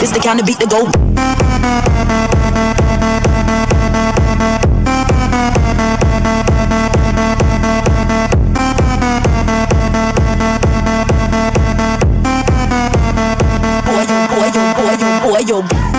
It's This the kind of beat to go. yo.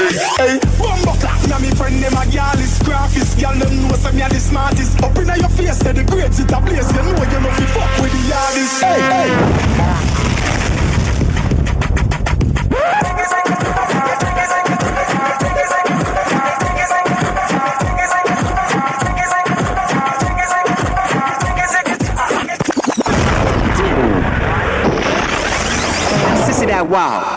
Hey, bumbo clap, now me friend them a gyal is graphist Gyal them know say me a the smartest. Up inna your face, say the grades it a blaze. You know you know fi fuck with the hardest. Hey, hey. Sissy that wow.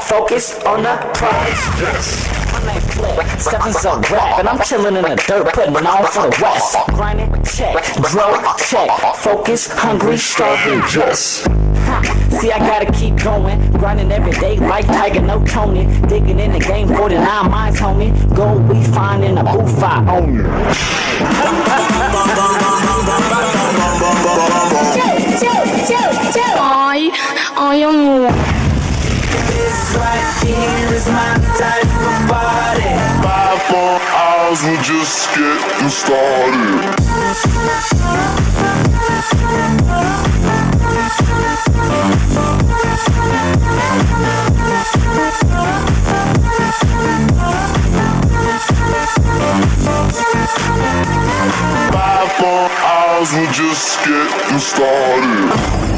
Focus on the prize. Yes. My name Flick, Stephens a rap, and I'm chillin' in the dirt, putting on for the West. Grinding, check, dro, check. Focus, hungry, starving, yes. See, I gotta keep going, grinding every day like Tiger, no Tony. Digging in the game, 49 minds, homie. Gold we find in a booth, I own it. Ai, ai amor. Right here is my type of body. Five more hours, we're just getting started. Five more hours, we're just getting started.